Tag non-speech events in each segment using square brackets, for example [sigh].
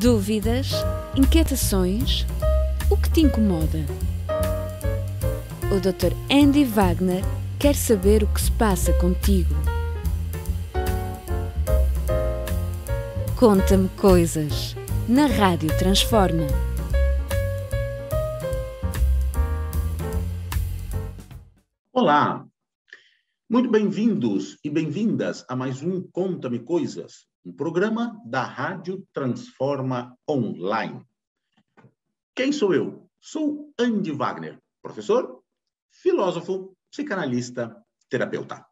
Dúvidas? Inquietações? O que te incomoda? O Dr. Andy Wagner quer saber o que se passa contigo. Conta-me coisas na Rádio Transforma. Olá, muito bem-vindos e bem-vindas a mais um Conta-me Coisas, um programa da Rádio Transforma Online. Quem sou eu? Sou Andy Wagner, professor, filósofo, psicanalista, terapeuta.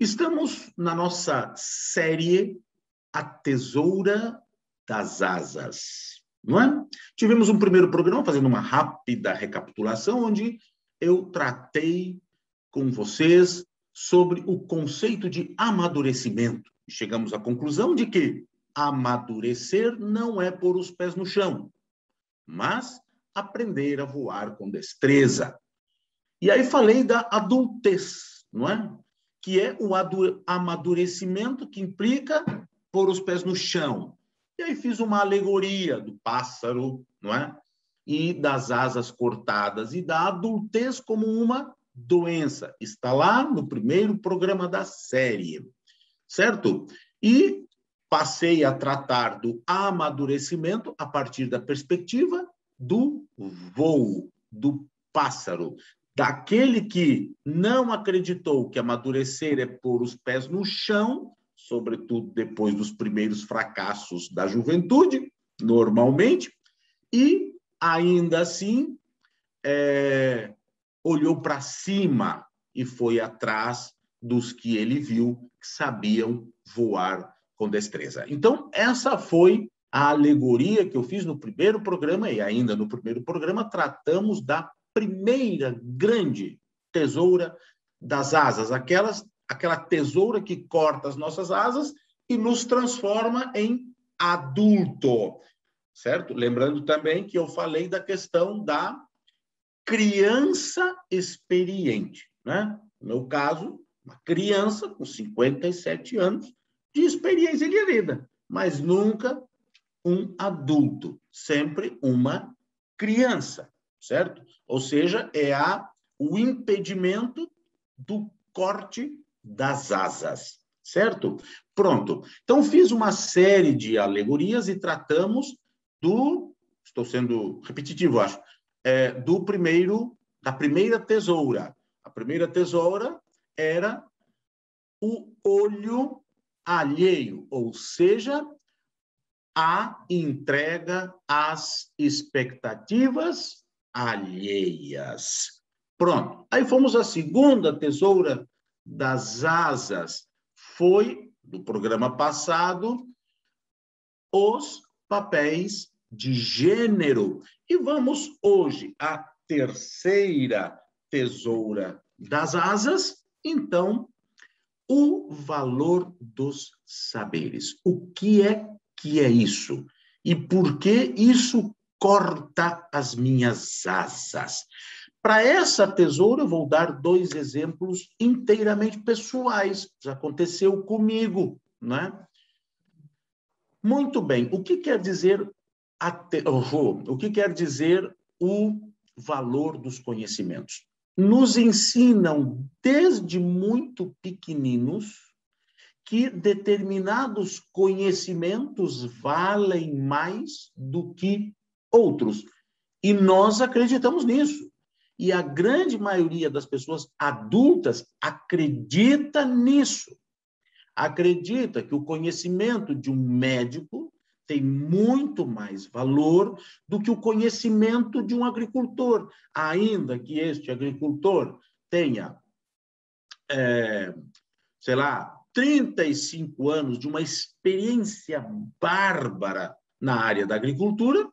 Estamos na nossa série A Tesoura das Asas, não é? Tivemos um primeiro programa fazendo uma rápida recapitulação onde eu tratei com vocês sobre o conceito de amadurecimento. Chegamos à conclusão de que amadurecer não é pôr os pés no chão, mas aprender a voar com destreza. E aí falei da adultez, não é? Que é o amadurecimento que implica pôr os pés no chão. E aí fiz uma alegoria do pássaro, não é? E das asas cortadas e da adultez como uma doença. Está lá no primeiro programa da série, certo? E passei a tratar do amadurecimento a partir da perspectiva do voo, do pássaro, daquele que não acreditou que amadurecer é pôr os pés no chão, sobretudo depois dos primeiros fracassos da juventude, normalmente, e ainda assim é, olhou para cima e foi atrás dos que ele viu sabiam voar com destreza. Então, essa foi a alegoria que eu fiz no primeiro programa, e ainda no primeiro programa tratamos da primeira grande tesoura das asas, aquelas, aquela tesoura que corta as nossas asas e nos transforma em adulto, certo? Lembrando também que eu falei da questão da criança experiente, né? No meu caso, uma criança com 57 anos de experiência de vida, mas nunca um adulto, sempre uma criança, certo? Ou seja, é a, o impedimento do corte das asas, certo? Pronto. Então, fiz uma série de alegorias e tratamos do. Estou sendo repetitivo, acho é, do primeiro, da primeira tesoura. A primeira tesoura era o olho alheio, ou seja, a entrega às expectativas alheias. Pronto. Aí fomos à segunda tesoura das asas. Foi, do programa passado, os papéis de gênero. E vamos hoje à terceira tesoura das asas, então, o valor dos saberes. O que é que é isso? E por que isso corta as minhas asas? Para essa tesoura, eu vou dar dois exemplos inteiramente pessoais. Já aconteceu comigo, né? Muito bem. O que quer dizer o que quer dizer o valor dos conhecimentos? Nos ensinam desde muito pequeninos que determinados conhecimentos valem mais do que outros. E nós acreditamos nisso. E a grande maioria das pessoas adultas acredita nisso. Acredita que o conhecimento de um médico tem muito mais valor do que o conhecimento de um agricultor, ainda que este agricultor tenha, é, sei lá, 35 anos de uma experiência bárbara na área da agricultura,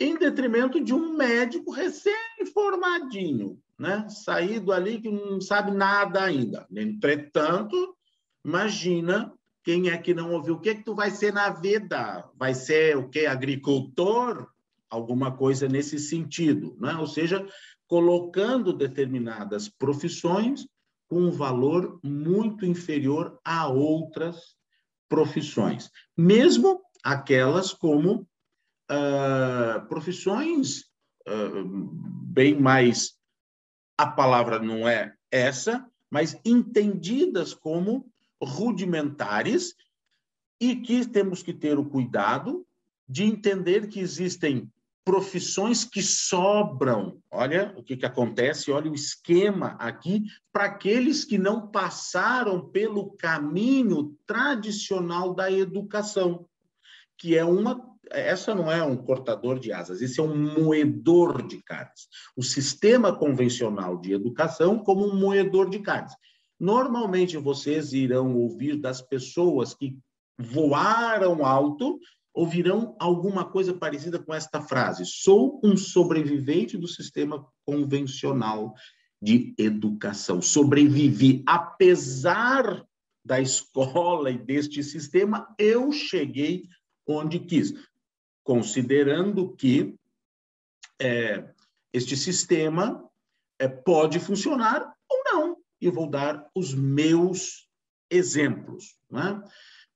em detrimento de um médico recém-formadinho, né? saído ali que não sabe nada ainda. Entretanto, imagina quem é que não ouviu? O que é que tu vai ser na vida? Vai ser o quê? Agricultor? Alguma coisa nesse sentido, né? Ou seja, colocando determinadas profissões com um valor muito inferior a outras profissões, mesmo aquelas como uh, profissões uh, bem mais. A palavra não é essa, mas entendidas como rudimentares e que temos que ter o cuidado de entender que existem profissões que sobram. Olha o que, que acontece, olha o esquema aqui para aqueles que não passaram pelo caminho tradicional da educação, que é uma essa não é um cortador de asas, isso é um moedor de carnes. O sistema convencional de educação como um moedor de carnes. Normalmente vocês irão ouvir das pessoas que voaram alto, ouvirão alguma coisa parecida com esta frase: sou um sobrevivente do sistema convencional de educação. Sobrevivi apesar da escola e deste sistema, eu cheguei onde quis considerando que é, este sistema é, pode funcionar. E vou dar os meus exemplos. Né?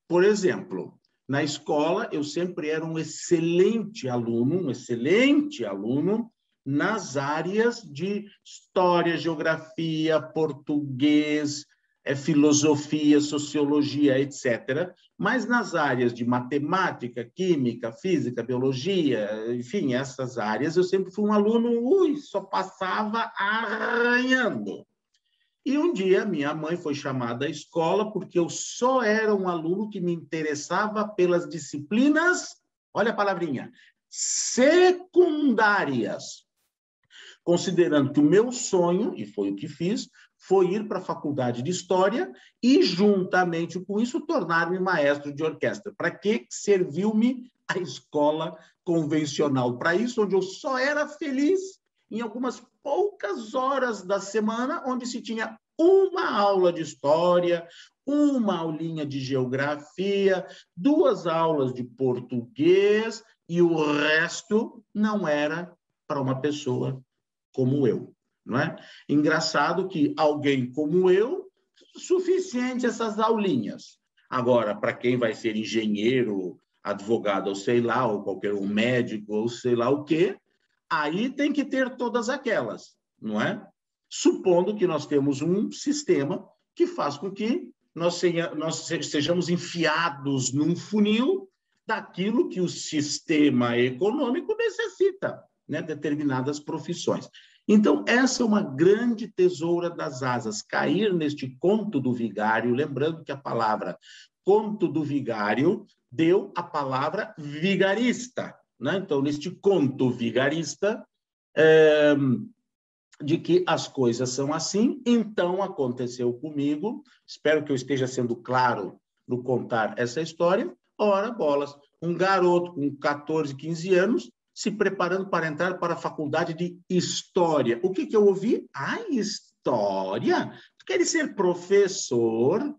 Por exemplo, na escola, eu sempre era um excelente aluno, um excelente aluno nas áreas de história, geografia, português, é, filosofia, sociologia, etc. Mas nas áreas de matemática, química, física, biologia, enfim, essas áreas, eu sempre fui um aluno, ui, só passava arranhando. E um dia minha mãe foi chamada à escola porque eu só era um aluno que me interessava pelas disciplinas, olha a palavrinha, secundárias. Considerando que o meu sonho, e foi o que fiz, foi ir para a faculdade de História e, juntamente com isso, tornar-me maestro de orquestra. Para que serviu-me a escola convencional? Para isso, onde eu só era feliz em algumas poucas horas da semana, onde se tinha uma aula de História, uma aulinha de Geografia, duas aulas de Português, e o resto não era para uma pessoa como eu. Não é? Engraçado que alguém como eu, suficiente essas aulinhas. Agora, para quem vai ser engenheiro, advogado, ou sei lá, ou qualquer um médico, ou sei lá o quê, aí tem que ter todas aquelas, não é? Supondo que nós temos um sistema que faz com que nós, sejamos enfiados num funil daquilo que o sistema econômico necessita, né? determinadas profissões. Então, essa é uma grande tesoura das asas, cair neste conto do vigário, lembrando que a palavra conto do vigário deu a palavra vigarista. Né? Então, neste conto vigarista, é, de que as coisas são assim, então aconteceu comigo, espero que eu esteja sendo claro no contar essa história. Ora, bolas, um garoto com 14, 15 anos se preparando para entrar para a faculdade de História. O que, que eu ouvi? Ah, História? Tu queres ser professor?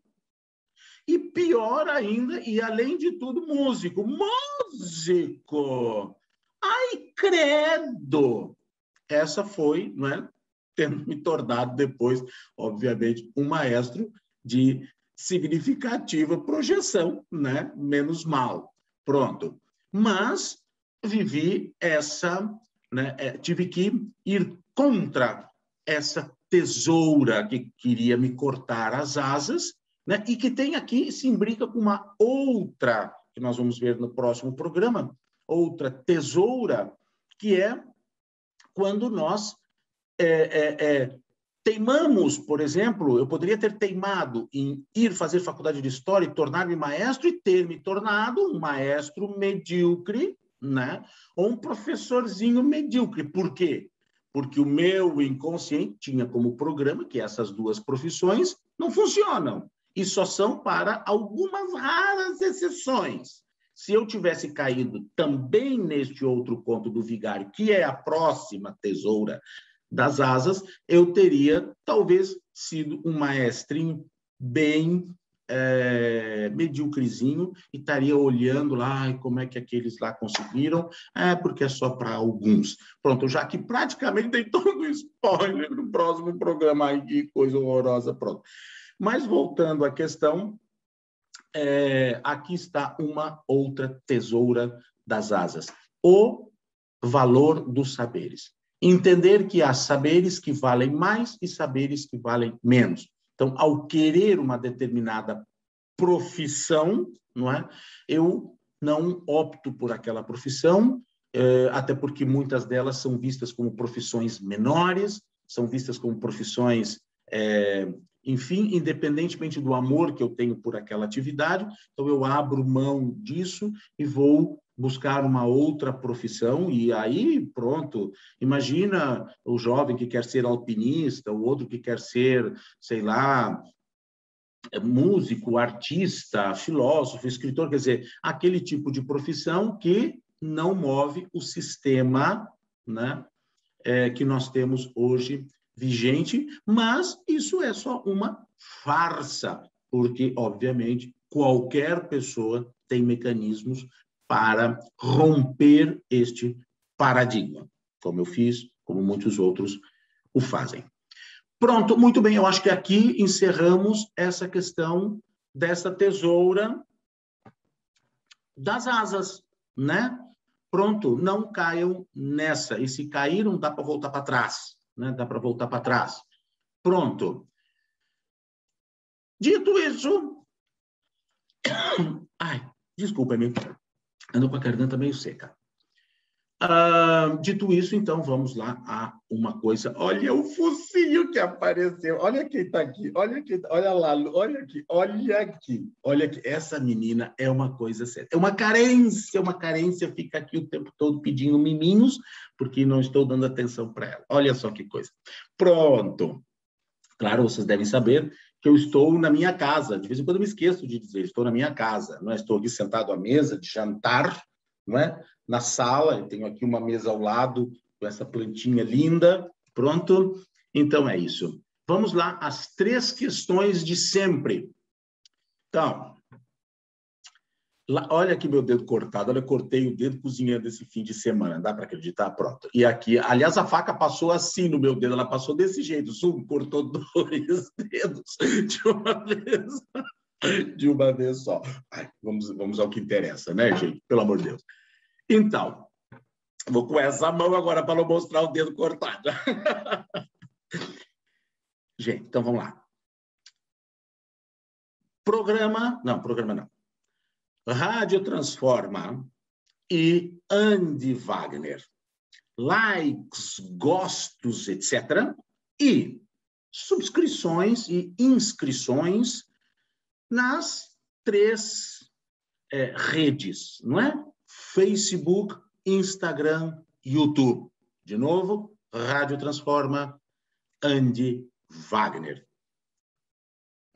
E pior ainda, e além de tudo, músico. Músico! Ai, credo! Essa foi, não é? Tendo me tornado depois, obviamente, um maestro de significativa projeção, né? Menos mal. Pronto. Mas vivi essa, né, é, tive que ir contra essa tesoura que queria me cortar as asas, né, e que tem aqui, se imbrica com uma outra, que nós vamos ver no próximo programa, outra tesoura, que é quando nós é, é, é, teimamos, por exemplo, eu poderia ter teimado em ir fazer faculdade de História e tornar-me maestro e ter me tornado um maestro medíocre, né? ou um professorzinho medíocre. Por quê? Porque o meu inconsciente tinha como programa que essas duas profissões não funcionam e só são para algumas raras exceções. Se eu tivesse caído também neste outro conto do vigário, que é a próxima tesoura das asas, eu teria talvez sido um maestrinho bem é, medíocrezinho e estaria olhando lá como é que aqueles lá conseguiram. É, porque é só para alguns. Pronto, já que praticamente tem todo o spoiler no próximo programa aí, que coisa horrorosa, pronto. Mas voltando à questão, é, aqui está uma outra tesoura das asas: o valor dos saberes. Entender que há saberes que valem mais e saberes que valem menos. Então, ao querer uma determinada profissão, não é? Eu não opto por aquela profissão, é, até porque muitas delas são vistas como profissões menores, são vistas como profissões é, enfim, independentemente do amor que eu tenho por aquela atividade, então eu abro mão disso e vou buscar uma outra profissão e aí pronto. Imagina o jovem que quer ser alpinista o outro que quer ser sei lá músico artista filósofo escritor quer dizer aquele tipo de profissão que não move o sistema né é, que nós temos hoje vigente, mas isso é só uma farsa, porque, obviamente, qualquer pessoa tem mecanismos para romper este paradigma, como eu fiz, como muitos outros o fazem. Pronto, muito bem, eu acho que aqui encerramos essa questão dessa tesoura das asas, né? Pronto, não caiam nessa. E se caíram, dá para voltar para trás né? dá para voltar para trás. Pronto. Dito isso. [coughs] Ai, desculpa-me, ando com a garganta meio seca. Ah, dito isso, então vamos lá a uma coisa. Olha o focinho que apareceu. Olha quem está aqui. Olha aqui. Olha lá. Olha aqui. Olha aqui. Olha aqui. Essa menina é uma coisa séria. É uma carência. Uma carência. Fica aqui o tempo todo pedindo miminhos porque não estou dando atenção para ela. Olha só que coisa. Pronto. Claro, vocês devem saber que eu estou na minha casa. De vez em quando eu me esqueço de dizer, estou na minha casa. Não é? estou aqui sentado à mesa de jantar não é? Na sala, eu tenho aqui uma mesa ao lado com essa plantinha linda. Pronto? Então é isso. Vamos lá, as três questões de sempre. Então, lá, olha aqui meu dedo cortado, olha, eu cortei o dedo cozinhando esse fim de semana, dá para acreditar? Pronto. E aqui, aliás, a faca passou assim no meu dedo, ela passou desse jeito, zoom, cortou dois [laughs] dedos de uma vez de uma vez só. Ai, vamos, vamos ao que interessa, né, gente? Pelo amor de Deus. Então, vou com essa mão agora para não mostrar o dedo cortado. [laughs] gente, então vamos lá. Programa, não, programa não. Rádio Transforma e Andy Wagner. Likes, gostos, etc. E subscrições e inscrições nas três é, redes, não é? Facebook, Instagram, YouTube. De novo, Rádio Transforma, Andy Wagner.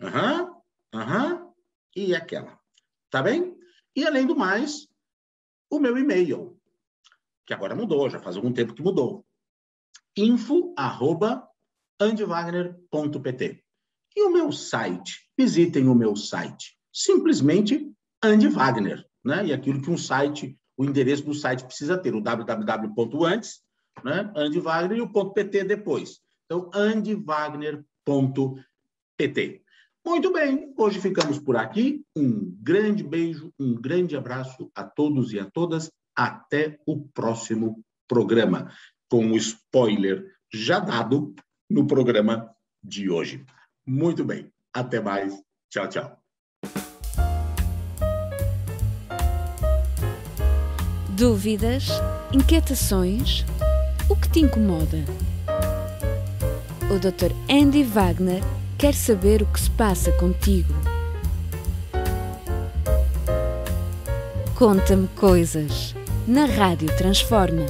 Aham, uhum, aham, uhum. e aquela. Tá bem? E além do mais, o meu e-mail, que agora mudou, já faz algum tempo que mudou. info arroba e o meu site? Visitem o meu site. Simplesmente Andy Wagner. Né? E aquilo que um site, o endereço do site precisa ter, o www.antes, né? Andy Wagner e o .pt depois. Então, andywagner.pt. Muito bem, hoje ficamos por aqui. Um grande beijo, um grande abraço a todos e a todas. Até o próximo programa, com o spoiler já dado no programa de hoje. Muito bem. Até mais. Tchau, tchau. Dúvidas? Inquietações? O que te incomoda? O Dr. Andy Wagner quer saber o que se passa contigo. Conta-me coisas na Rádio Transforma.